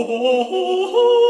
oh, oh, oh, oh.